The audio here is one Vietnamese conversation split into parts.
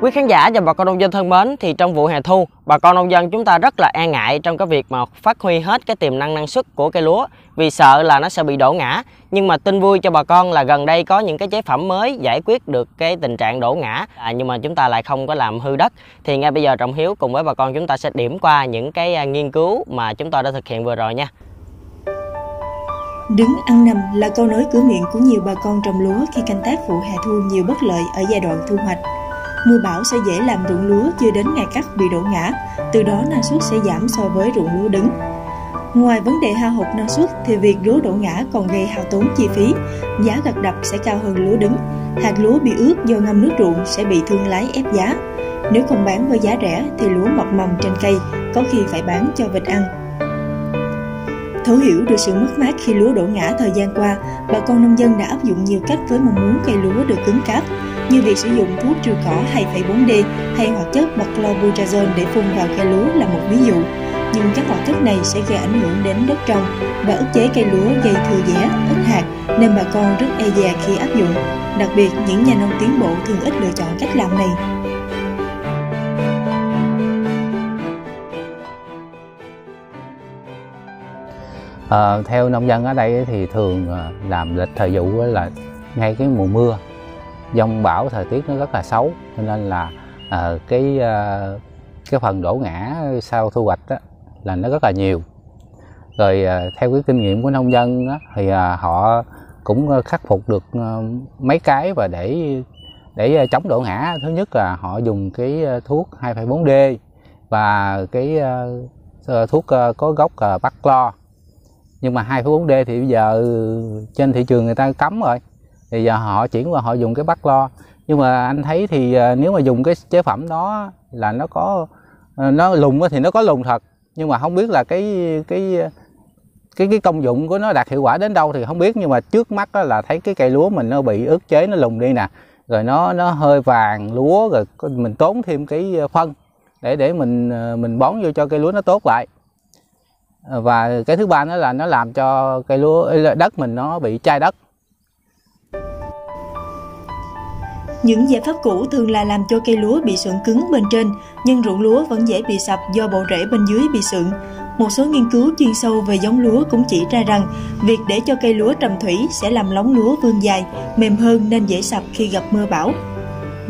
Quý khán giả và bà con nông dân thân mến, thì trong vụ hè thu, bà con nông dân chúng ta rất là e ngại trong cái việc mà phát huy hết cái tiềm năng năng suất của cây lúa vì sợ là nó sẽ bị đổ ngã. Nhưng mà tin vui cho bà con là gần đây có những cái chế phẩm mới giải quyết được cái tình trạng đổ ngã à, nhưng mà chúng ta lại không có làm hư đất. Thì ngay bây giờ Trọng Hiếu cùng với bà con chúng ta sẽ điểm qua những cái à, nghiên cứu mà chúng ta đã thực hiện vừa rồi nha. Đứng ăn nằm là câu nói cửa miệng của nhiều bà con trồng lúa khi canh tác vụ hè thu nhiều bất lợi ở giai đoạn thu hoạch. Mưa bão sẽ dễ làm ruộng lúa chưa đến ngày cắt bị đổ ngã, từ đó năng suất sẽ giảm so với ruộng lúa đứng. Ngoài vấn đề hao hụt năng suất thì việc lúa đổ ngã còn gây hao tốn chi phí, giá gặt đập sẽ cao hơn lúa đứng. Hạt lúa bị ướt do ngâm nước ruộng sẽ bị thương lái ép giá. Nếu không bán với giá rẻ thì lúa mọc mầm trên cây, có khi phải bán cho vịt ăn. Thấu hiểu được sự mất mát khi lúa đổ ngã thời gian qua, bà con nông dân đã áp dụng nhiều cách với mong muốn cây lúa được cứng cáp, như việc sử dụng thuốc trừ cỏ 2,4D hay hoạt chất Baclobutrazone để phun vào cây lúa là một ví dụ. Nhưng các hoạt chất này sẽ gây ảnh hưởng đến đất trồng và ức chế cây lúa gây thừa dẻ, ít hạt nên bà con rất e dè khi áp dụng. Đặc biệt, những nhà nông tiến bộ thường ít lựa chọn cách làm này. À, theo nông dân ở đây thì thường ờ, làm lịch thời vụ là ngay cái mùa mưa dông bão thời tiết nó rất là xấu cho nên là à, cái à, cái phần đổ ngã sau thu hoạch đó, là nó rất là nhiều. Rồi à, theo cái kinh nghiệm của nông dân đó, thì à, họ cũng khắc phục được à, mấy cái và để để chống đổ ngã. Thứ nhất là họ dùng cái thuốc 2,4D và cái uh, thuốc uh, có gốc uh, bắc lo nhưng mà 2,4D thì bây giờ trên thị trường người ta cấm rồi thì giờ họ chuyển qua họ dùng cái bắt lo nhưng mà anh thấy thì à, nếu mà dùng cái chế phẩm đó là nó có à, nó lùng thì nó có lùng thật. Nhưng mà không biết là cái cái cái cái công dụng của nó đạt hiệu quả đến đâu thì không biết. Nhưng mà trước mắt là thấy cái cây lúa mình nó bị ức chế, nó lùng đi nè. Rồi nó nó hơi vàng lúa, rồi mình tốn thêm cái phân để để mình mình bón vô cho cây lúa nó tốt lại. Và cái thứ ba nữa là nó làm cho cây lúa, đất mình nó bị chai đất. Những giải pháp cũ thường là làm cho cây lúa bị sượng cứng bên trên, nhưng ruộng lúa vẫn dễ bị sập do bộ rễ bên dưới bị sượng. Một số nghiên cứu chuyên sâu về giống lúa cũng chỉ ra rằng việc để cho cây lúa trầm thủy sẽ làm lóng lúa vươn dài, mềm hơn nên dễ sập khi gặp mưa bão.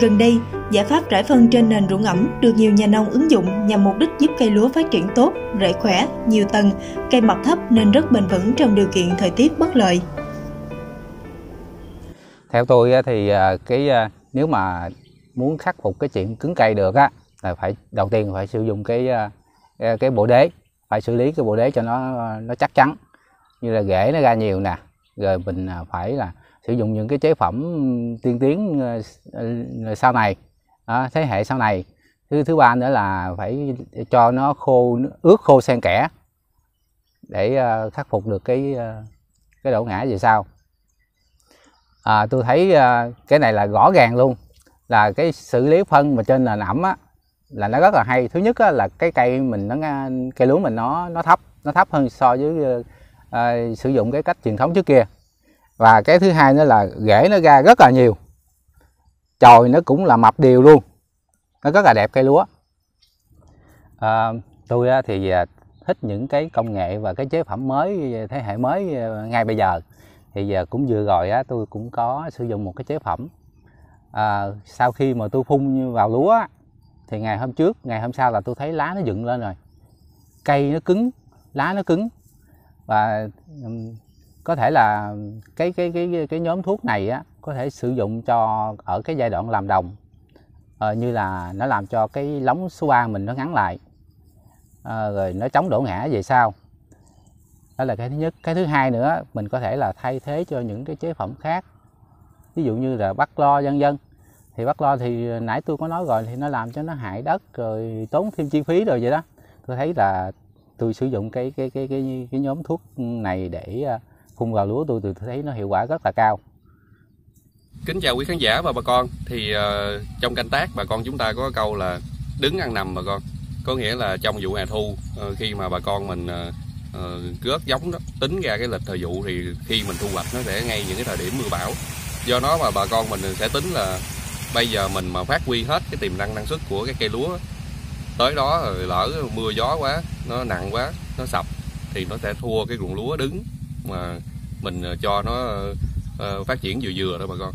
Gần đây, giải pháp rải phân trên nền ruộng ẩm được nhiều nhà nông ứng dụng nhằm mục đích giúp cây lúa phát triển tốt, rễ khỏe, nhiều tầng, cây mọc thấp nên rất bền vững trong điều kiện thời tiết bất lợi. Theo tôi thì à, cái à, nếu mà muốn khắc phục cái chuyện cứng cây được á là phải đầu tiên phải sử dụng cái ờ, ờ, cái, bộ đế phải xử lý cái bộ đế cho nó ờ, nó chắc chắn. Như là rễ nó ra nhiều nè rồi mình phải là sử dụng những cái chế phẩm tiên tiến sau này. Thế hệ sau này. Thứ thứ ba nữa là phải cho nó khô ướt khô xen kẽ để khắc phục được cái cái đổ ngã về sau à, tôi thấy à, cái này là rõ ràng luôn là cái xử lý phân mà trên nền ẩm á là nó rất là hay. Thứ nhất á, là cái cây mình nó cây lúa mình nó nó thấp nó thấp hơn so với à, sử dụng cái cách truyền thống trước kia. Và cái thứ hai nữa là rễ nó ra rất là nhiều. Chồi nó cũng là mập đều luôn. Nó rất là đẹp cây lúa. À, tôi á, thì à, thích những cái công nghệ và cái chế phẩm mới thế hệ mới ngay bây giờ thì giờ cũng vừa rồi á tôi cũng có sử dụng một cái chế phẩm. À, sau khi mà tôi phun vào lúa thì ngày hôm trước ngày hôm sau là tôi thấy lá nó dựng lên rồi. Cây nó cứng lá nó cứng. Và có thể là cái cái cái cái nhóm thuốc này á có thể sử dụng cho ở cái giai đoạn làm đồng. À, như là nó làm cho cái lóng số 3 mình nó ngắn lại. À, rồi nó chống đổ ngã về sau đó là cái thứ nhất. Cái thứ hai nữa mình có thể là thay thế cho những cái chế phẩm khác. Ví dụ như là bắt lo vân vân. Thì bắt lo thì nãy tôi có nói rồi thì nó làm cho nó hại đất rồi tốn thêm chi phí rồi vậy đó. Tôi thấy là tôi sử dụng cái cái cái cái, cái nhóm thuốc này để à, phun vào lúa tôi tôi thấy nó hiệu quả rất là cao. Kính chào quý khán giả và bà con. Thì uh, trong canh tác bà con chúng ta có câu là đứng ăn nằm bà con. Có nghĩa là trong vụ hè thu uh, khi mà bà con mình uh, Ờ, uh, gớt giống đó. Tính ra cái lịch thời vụ thì khi mình thu hoạch nó sẽ ngay những cái thời điểm mưa bão. Do đó mà bà con mình sẽ tính là bây giờ mình mà phát huy hết cái tiềm năng năng suất của cái cây lúa tới đó rồi lỡ mưa gió quá nó nặng quá nó sập thì nó sẽ thua cái ruộng lúa đứng mà mình ờ, cho nó ờ, phát triển vừa vừa đó bà con.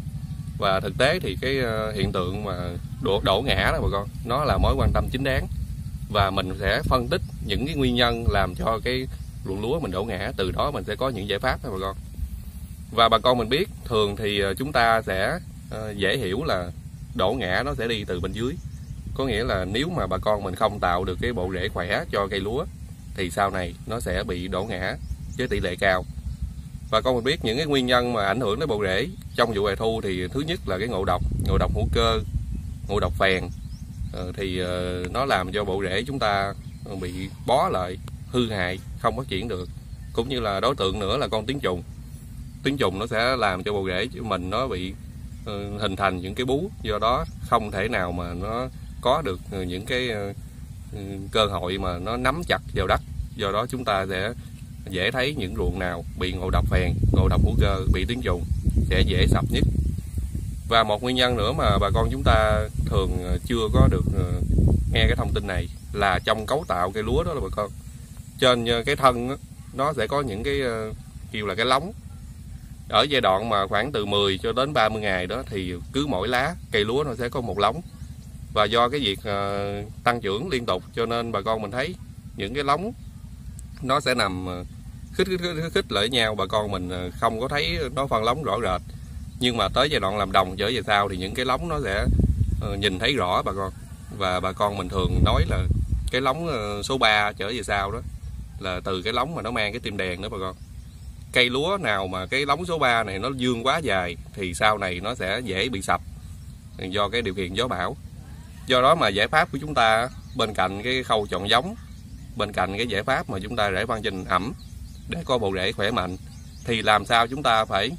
Và thực tế thì cái hiện tượng mà đổ, đổ ngã đó bà con nó là mối quan tâm chính đáng. Và mình sẽ phân tích những cái nguyên nhân làm cho cái ruộng lúa mình đổ ngã, từ đó mình sẽ có những giải pháp thôi bà con. Và bà con mình biết, thường thì ờ, chúng ta sẽ ờ, dễ hiểu là đổ ngã nó sẽ đi từ bên dưới. Có nghĩa là nếu mà bà con mình không tạo được cái bộ rễ khỏe cho cây lúa, thì sau này nó sẽ bị đổ ngã với tỷ lệ cao. Và con mình biết những cái nguyên nhân mà ảnh hưởng đến bộ rễ trong vụ hè thu thì thứ nhất là cái ngộ độc ngộ độc hữu cơ, ngộ độc phèn. Ờ, thì nó làm cho bộ rễ chúng ta bị bó lại, hư hại không phát triển được. Cũng như là đối tượng nữa là con tiếng trùng tiếng trùng nó sẽ làm cho bộ rễ của mình nó bị ờ, hình thành những cái bú. Do đó không thể nào mà nó có được ờ, những cái ờ, ừ, cơ hội mà nó nắm chặt vào đất. Do đó chúng ta sẽ dễ thấy những ruộng nào bị ngộ độc phèn, ngộ độc hữu cơ bị tiếng trùng sẽ dễ sập nhất. Và một nguyên nhân nữa mà bà con chúng ta thường chưa có được nghe cái thông tin này là trong cấu tạo cây lúa đó là bà con trên ờ, cái thân nó sẽ có những cái ờ, kêu là cái lóng. Ở giai đoạn mà khoảng từ 10 cho đến 30 ngày đó thì cứ mỗi lá cây lúa nó sẽ có một lóng. Và do cái việc ờ, tăng trưởng liên tục cho nên bà con mình thấy những cái lóng nó sẽ nằm khích khích khích, khích lại nhau bà con mình không có thấy nó phân lóng rõ rệt. Nhưng mà tới giai đoạn làm đồng trở về sau thì những cái lóng nó sẽ nhìn thấy rõ bà con. Và bà con mình thường nói là cái lóng số 3 trở về sau đó là từ cái lóng mà nó mang cái tim đèn đó bà con. Cây lúa nào mà cái lóng số 3 này nó dương quá dài thì sau này nó sẽ dễ bị sập do cái điều kiện gió bão. Do đó mà giải pháp của chúng ta bên cạnh cái khâu chọn giống bên cạnh cái giải pháp mà chúng ta rễ văn trình ẩm để có bộ rễ khỏe mạnh thì làm sao chúng ta phải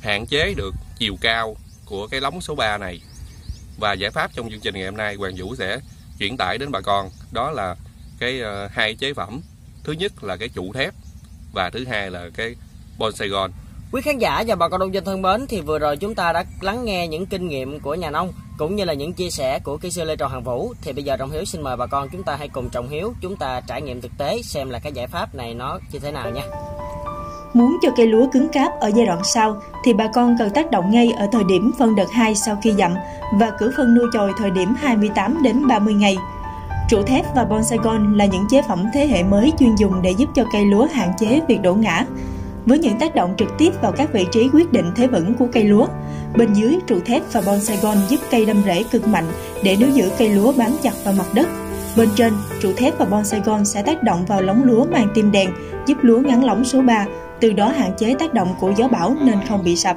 hạn chế được chiều cao của cái lóng số 3 này? Và giải pháp trong chương trình ngày hôm nay Hoàng Vũ sẽ chuyển tải đến bà con. Đó là cái uh, hai chế phẩm thứ nhất là cái trụ thép và thứ hai là cái bon Sài Gòn Quý khán giả và bà con nông dân thân mến thì vừa rồi chúng ta đã lắng nghe những kinh nghiệm của nhà nông cũng như là những chia sẻ của kỹ sư Lê Tròn Hàng Vũ thì bây giờ Trọng Hiếu xin mời bà con chúng ta hãy cùng Trọng Hiếu chúng ta trải nghiệm thực tế xem là cái giải pháp này nó như thế nào nha. Muốn cho cây lúa cứng cáp ở giai đoạn sau thì bà con cần tác động ngay ở thời điểm phân đợt 2 sau khi dặm và cử phân nuôi chồi thời điểm 28 đến 30 ngày. Trụ thép và bon Saigon là những chế phẩm thế hệ mới chuyên dùng để giúp cho cây lúa hạn chế việc đổ ngã, với những tác động trực tiếp vào các vị trí quyết định thế vững của cây lúa. Bên dưới, trụ thép và bon Saigon giúp cây đâm rễ cực mạnh để níu giữ cây lúa bám chặt vào mặt đất. Bên trên, trụ thép và bon Saigon sẽ tác động vào lóng lúa mang tim đèn, giúp lúa ngắn lóng số 3, từ đó hạn chế tác động của gió bão nên không bị sập.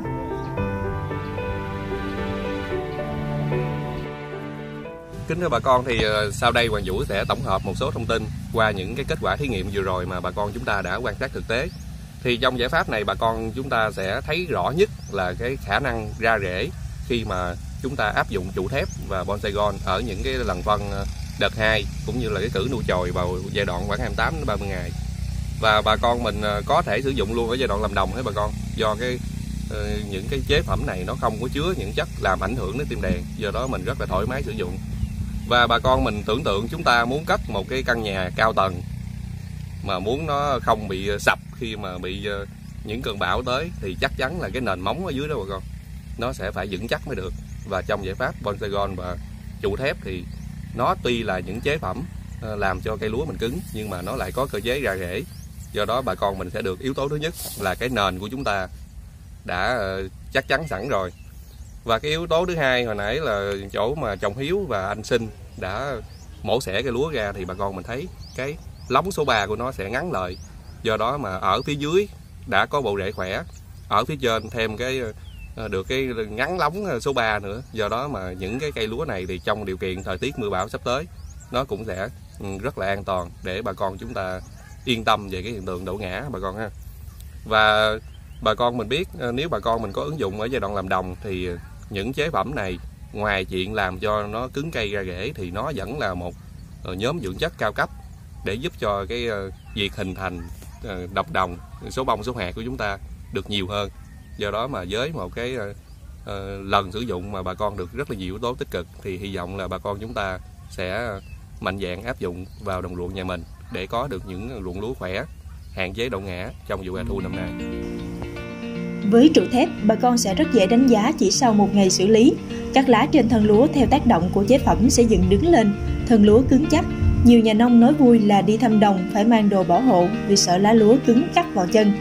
Kính thưa bà con, thì ờ, sau đây Hoàng Vũ sẽ tổng hợp một số thông tin qua những cái kết quả thí nghiệm vừa rồi mà bà con chúng ta đã quan sát thực tế. Thì trong giải pháp này, bà con chúng ta sẽ thấy rõ nhất là cái khả năng ra rễ khi mà chúng ta áp dụng trụ thép và bon gòn ở những cái lần phân ờ, đợt 2 cũng như là cái cử nuôi chồi vào giai đoạn khoảng 28 đến 30 ngày. Và bà con mình ờ, có thể sử dụng luôn ở giai đoạn làm đồng hết bà con? Do cái những cái chế phẩm này nó không có chứa những chất làm ảnh hưởng đến tim đèn do đó mình rất là thoải mái sử dụng và bà con mình tưởng tượng chúng ta muốn cất một cái căn nhà cao tầng mà muốn nó không bị ờ, sập khi mà bị ờ, những cơn bão tới, thì chắc chắn là cái nền móng ở dưới đó bà con, nó sẽ phải vững chắc mới được. Và trong giải pháp bon Saigon và trụ thép thì nó tuy là những chế phẩm ờ, làm cho cây lúa mình cứng, nhưng mà nó lại có cơ chế ra rễ. Do đó bà con mình sẽ được yếu tố thứ nhất là cái nền của chúng ta đã chắc chắn sẵn rồi và cái yếu tố thứ hai hồi nãy là chỗ mà chồng hiếu và anh sinh đã mổ xẻ cái lúa ra thì bà con mình thấy cái lóng số 3 của nó sẽ ngắn lợi do đó mà ở phía dưới đã có bộ rễ khỏe, ở phía trên thêm cái ờ, được cái ngắn lóng ờ, số 3 nữa. Do đó mà những cái cây lúa này thì trong điều kiện thời tiết mưa bão sắp tới, nó cũng sẽ ừ, rất là an toàn để bà con chúng ta yên tâm về cái hiện tượng đổ ngã bà con ha. Và bà con mình biết ờ, nếu bà con mình có ứng dụng ở giai đoạn làm đồng thì những chế phẩm này ngoài chuyện làm cho nó cứng cây ra rễ thì nó vẫn là một ờ, nhóm dưỡng chất cao cấp để giúp cho cái ờ, việc hình thành ờ, độc đồng số bông số hạt của chúng ta được nhiều hơn do đó mà với một cái lần sử dụng mà bà con được rất là nhiều yếu tố tích cực thì hy vọng là bà con chúng ta sẽ mạnh dạng áp dụng vào đồng ruộng nhà mình để có được những ruộng lúa khỏe, hạn chế đậu ngã trong vụ hè thu năm nay. Với trụ thép, bà con sẽ rất dễ đánh giá chỉ sau một ngày xử lý. Các lá trên thân lúa theo tác động của chế phẩm sẽ dựng đứng lên, thân lúa cứng chắc. Nhiều nhà nông nói vui là đi thăm đồng phải mang đồ bảo hộ vì sợ lá lúa cứng cắt vào chân.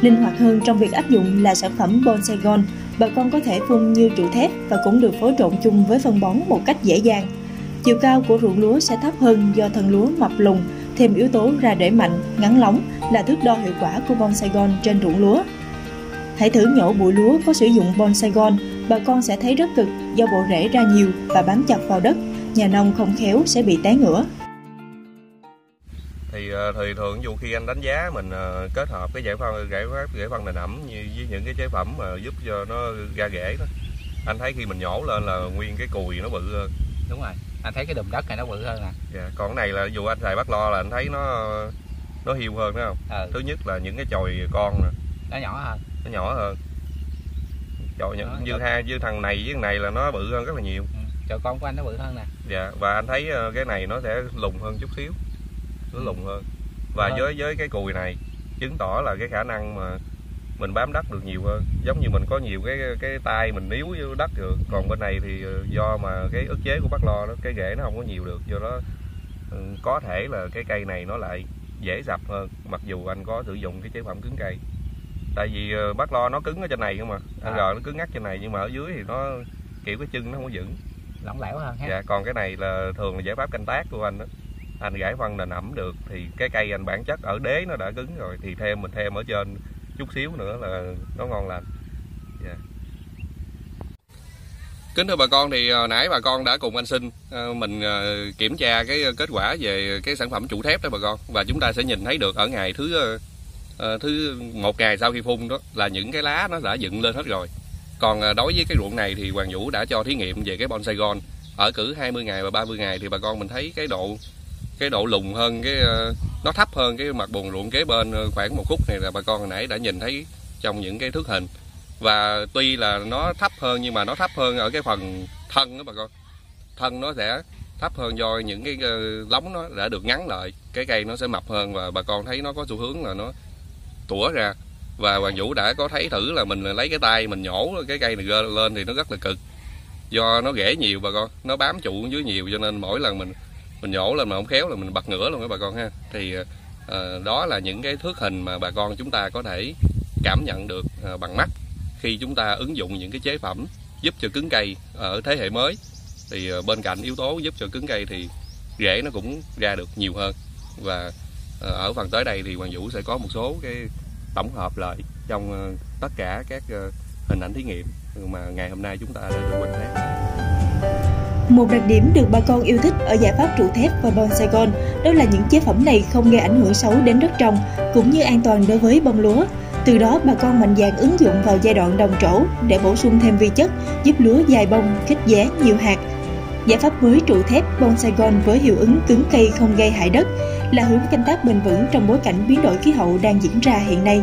Linh hoạt hơn trong việc áp dụng là sản phẩm Bon Saigon, bà con có thể phun như trụ thép và cũng được phối trộn chung với phân bón một cách dễ dàng. Chiều cao của ruộng lúa sẽ thấp hơn do thân lúa mập lùng, thêm yếu tố ra rễ mạnh, ngắn lóng là thước đo hiệu quả của Bon Saigon trên ruộng lúa. Hãy thử nhổ bụi lúa có sử dụng Bon Saigon, bà con sẽ thấy rất cực do bộ rễ ra nhiều và bám chặt vào đất, nhà nông không khéo sẽ bị té ngửa. Thì ờ, thì thường dù khi anh đánh giá mình ờ, kết hợp cái giải phân giải pháp giải phân nền ẩm như với những cái chế phẩm mà giúp cho nó ra rễ đó. Anh thấy khi mình nhổ lên là nguyên cái cùi nó bự hơn. Đúng rồi. Anh thấy cái đùm đất này nó bự hơn nè. Dạ, còn cái này là dù anh xài bắt lo là anh thấy nó nó hiu hơn phải không? Ừ. Thứ nhất là những cái chồi con nè, Nó nhỏ hơn. Nó nhỏ hơn. Đó, những như đó. hai như thằng này với thằng này là nó bự hơn rất là nhiều. Ừ. Chỗ con của anh nó bự hơn nè. dạ và anh thấy ờ, cái này nó sẽ lùng hơn chút xíu. Nó lùng hơn. Và với với cái cùi này chứng tỏ là cái khả năng mà mình bám đất được nhiều hơn. Giống như mình có nhiều cái cái tay mình níu vô đất được. Còn bên này thì ờ, do mà cái ức chế của bác lo đó cái rễ nó không có nhiều được. Do đó ừ, có thể là cái cây này nó lại dễ dập hơn mặc dù anh có sử dụng cái chế phẩm cứng cây tại vì ờ, bác lo nó cứng ở trên này không mà anh À. rồi nó cứng ngắt trên này nhưng mà ở dưới thì nó kiểu cái chân nó không có vững Lỏng lẻo hơn ha. dạ còn cái này là thường là giải pháp canh tác của anh đó anh gãi phân nền ẩm được thì cái cây anh bản chất ở đế nó đã cứng rồi thì thêm mình thêm ở trên chút xíu nữa là nó ngon lành dạ. kính thưa bà con thì hồi nãy bà con đã cùng anh sinh ờ, mình ờ, kiểm tra cái kết quả về cái sản phẩm trụ thép đó bà con và chúng ta sẽ nhìn thấy được ở ngày thứ Ờ, thứ một ngày sau khi phun đó là những cái lá nó đã dựng lên hết rồi. Còn ờ, đối với cái ruộng này thì Hoàng Vũ đã cho thí nghiệm về cái bonsai gòn ở cử 20 ngày và 30 ngày thì bà con mình thấy cái độ cái độ lùng hơn, cái ờ, nó thấp hơn cái mặt buồn ruộng kế bên khoảng một khúc này là bà con hồi nãy đã nhìn thấy trong những cái thước hình. Và tuy là nó thấp hơn nhưng mà nó thấp hơn ở cái phần thân đó bà con. Thân nó sẽ thấp hơn do những cái lóng nó đã được ngắn lại, cái cây nó sẽ mập hơn và bà con thấy nó có xu hướng là nó tủa ra. Và Hoàng Vũ đã có thấy thử là mình lấy cái tay mình nhổ cái cây này lên thì nó rất là cực. Do nó rễ nhiều bà con nó bám trụ dưới nhiều cho nên mỗi lần mình mình nhổ lên mà không khéo là mình bật ngửa luôn các bà con ha. Thì ờ, đó là những cái thước hình mà bà con chúng ta có thể cảm nhận được ờ, bằng mắt khi chúng ta ứng dụng những cái chế phẩm giúp cho cứng cây ở thế hệ mới. Thì ờ, bên cạnh yếu tố giúp cho cứng cây thì rễ nó cũng ra được nhiều hơn. Và Ờ, ở phần tới đây thì Hoàng Vũ sẽ có một số cái tổng hợp lại trong ờ, tất cả các ờ, hình ảnh thí nghiệm mà ngày hôm nay chúng ta đã được quan sát. Một đặc điểm được bà con yêu thích ở giải pháp trụ thép và Bon gòn đó là những chế phẩm này không gây ảnh hưởng xấu đến đất trồng cũng như an toàn đối với bông lúa. Từ đó bà con mạnh dạn ứng dụng vào giai đoạn đồng trổ để bổ sung thêm vi chất, giúp lúa dài bông, kích giá, nhiều hạt. Giải pháp mới trụ thép Bon gòn với hiệu ứng cứng cây không gây hại đất là hướng canh tác bền vững trong bối cảnh biến đổi khí hậu đang diễn ra hiện nay.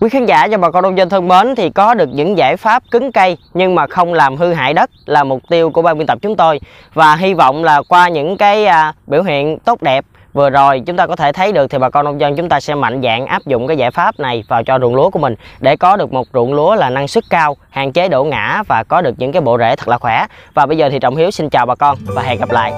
Quý khán giả và bà con nông dân thân mến, thì có được những giải pháp cứng cây nhưng mà không làm hư hại đất là mục tiêu của ban biên tập chúng tôi và hy vọng là qua những cái à, biểu hiện tốt đẹp vừa rồi chúng ta có thể thấy được thì bà con nông dân chúng ta sẽ mạnh dạn áp dụng cái giải pháp này vào cho ruộng lúa của mình để có được một ruộng lúa là năng suất cao, hạn chế đổ ngã và có được những cái bộ rễ thật là khỏe. Và bây giờ thì Trọng Hiếu xin chào bà con và hẹn gặp lại.